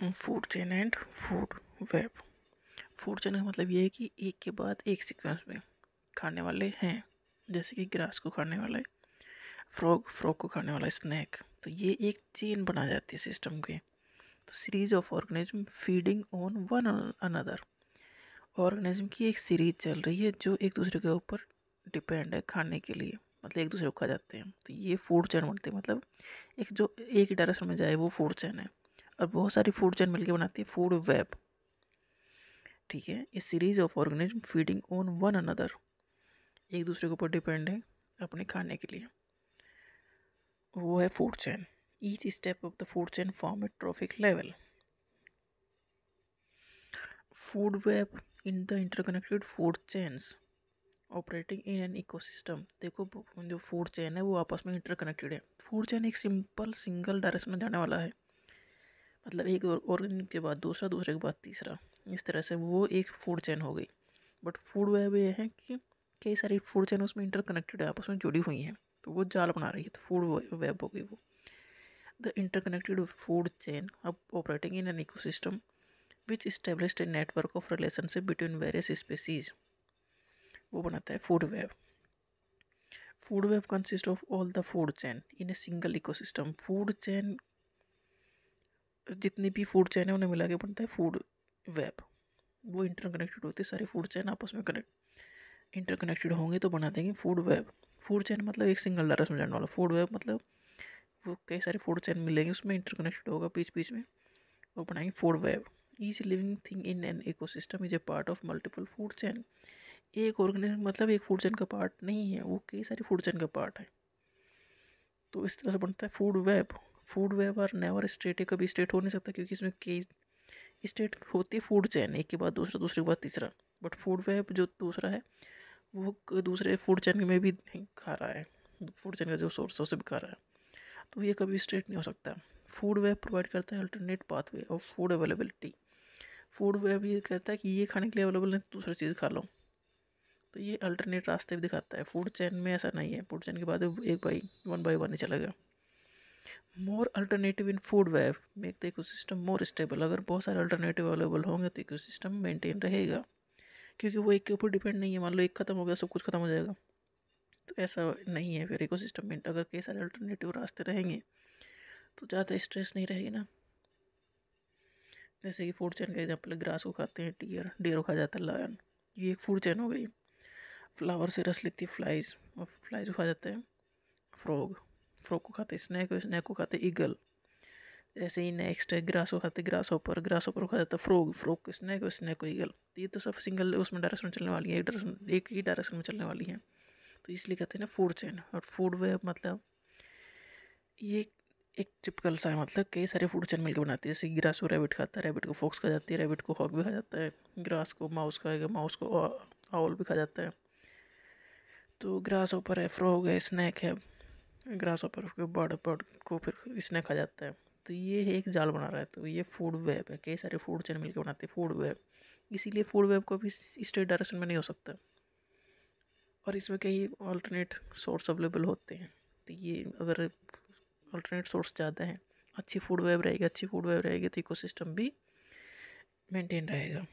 Food chain and food web food chain का मतलब ये है कि एक के बाद एक सीक्वेंस में खाने वाले हैं, जैसे कि ग्रास को खाने वाला है फ्रॉग फ्रॉग को खाने वाला स्नैक तो ये एक चेन बना जाती है सिस्टम के. तो series of organism feeding on one another organism की एक सीरीज़ चल रही है जो एक दूसरे के ऊपर डिपेंड है खाने के लिए. मतलब एक दूसरे को खा जाते हैं. तो ये फ़ूड चेन बनते हैं. मतलब एक जो, एक डायरेक्शन में जाए वो फ़ूड चेन है. और बहुत सारी फ़ूड चेन मिलकर बनाती है फ़ूड वेब ठीक है ये series of organism feeding on one another एक दूसरे के ऊपर डिपेंड है अपने खाने के लिए। वो है food chain each step of the food chain form a trophic level food web in the interconnected food chains operating in an ecosystem देखो, जो फ़ूड चेन है, वो आपस में इंटरकनेक्टेड है। फ़ूड चेन एक सिंपल सिंगल डायरेक्शन में जाने वाला है। मतलब एक ऑर्गेनिक के बाद दूसरा, दूसरे के बाद तीसरा। इस तरह से वो एक फ़ूड चेन हो गई। बट फ़ूड वेब ये है कि कई सारी फ़ूड चेन उसमें इंटरकनेक्टेड है, आपस में जुड़ी हुई हैं। तो वो जाल बना रही है तो फ़ूड वेब हो गई वो। द इंटरकनेक्टेड फ़ूड चेन अब operating in an ecosystem which established a network of relationship between various species वो बनाता है food web food web consist of all the food chain in a single ecosystem food chain जितनी भी food चैन है, उन्हें मिला के बनता है फ़ूड वेब वो इंटरकनेक्टेड होते हैं, सारे फ़ूड चैन आपस में कनेक्ट इंटरकनेक्टेड होंगे तो बना देंगे फ़ूड वेब फ़ूड चैन मतलब एक सिंगल में जाने वाला। फ़ूड वेब मतलब वो कई सारे फ़ूड चैन मिलेंगे, उसमें इंटरकनेक्टेड होगा बीच बीच में। वो बनाएँगे food web each living thing in an ecosystem is a part of multiple food chain एक ऑर्गेनिज्म मतलब एक फ़ूड चैन का पार्ट नहीं है, वो कई सारी फ़ूड चैन का पार्ट है। तो इस तरह से बनता है फ़ूड वेब फ़ूड वेब और नेवर स्टेट है, कभी स्टेट हो नहीं सकता क्योंकि इसमें कई स्टेट होती है फ़ूड चैन एक के बाद दूसरा, दूसरे के बाद तीसरा। बट फ़ूड वेब जो दूसरा है, वो दूसरे फ़ूड चैन में भी खा रहा है। फ़ूड चैन का जो सोर्स है, उसे भी खा रहा है। तो ये कभी स्ट्रेट नहीं हो सकता। फ़ूड वेब प्रोवाइड करता है अल्टरनेट पाथवे और फ़ूड अवेलेबिलिटी फ़ूड वेब ये कहता है कि ये खाने के लिए अवेलेबल नहीं दूसरी चीज़ खा लो। तो ये अल्टरनेट रास्ते भी दिखाता है। फ़ूड चैन में ऐसा नहीं है। फ़ूड चैन के बाद एक बाई वन बाई वन ही चलेगा more alternative in food web make the ecosystem more stable अगर बहुत सारे अल्टरनेटिव अवेलेबल होंगे तो इको सिस्टम मेनटेन रहेगा। क्योंकि वो एक के ऊपर डिपेंड नहीं है। मान लो एक ख़त्म हो गया, सब कुछ ख़त्म हो जाएगा। तो ऐसा नहीं है फिर इको सिस्टम में अगर कई सारे अल्टरनेटिव रास्ते रहेंगे तो ज़्यादा स्ट्रेस नहीं रहेगी ना। जैसे कि फ़ूड चेन का एग्ज़ाम्पल ग्रास को खाते हैं डियर डियर को खा जाता है लायन ये एक फ़ूड चेन हो गई। फ्लावर से रस लेती है फ्लाइज और फ्लाइज को खा जाते हैं। फ्रॉग फ्रॉग को खाते, स्नैक स्नैक को खाते, ईगल। ऐसे ही नेक्स्ट है ग्रास को खाते, ग्रास ऊपर ग्रास ऊपर खा जाता है फ्रॉग फ्रॉग को स्नैक और स्नैक को ईगल। ये तो सब सिंगल उसमें डायरेक्शन में चलने वाली है एक डायरेक्शन एक ही डायरेक्शन में चलने वाली है। तो इसलिए कहते हैं ना फ़ूड चेन और फ़ूड वे मतलब ये एक टिपिकल सा है मतलब कई सारे फ़ूड चेन मिलकर बनाती है। जैसे ग्रास को रैबिट खाता है रैबिट को फॉक्स खा जाती है रैबिट को हॉक भी खा जाता है ग्रास को माउस खाएगा माउस को आउल भी खा जाता है। तो ग्रास ऊपर है फ्रॉग है स्नैक है। ग्रास ऊपर के बर्ड बर्ड को फिर स्नैक खा जाता है। तो ये एक जाल बना रहा है तो ये फ़ूड वेब है, कई सारे फ़ूड चेन मिलकर बनाते हैं फ़ूड वेब इसीलिए फ़ूड वेब को भी स्ट्रेट डायरेक्शन में नहीं हो सकता। और इसमें कई ऑल्टरनेट सोर्स अवेलेबल होते हैं। तो ये अगर अल्टरनेट सोर्स ज़्यादा है, अच्छी फ़ूड वेब रहेगी, अच्छी फ़ूड वेब रहेगी तो इकोसिस्टम भी मेंटेन रहेगा।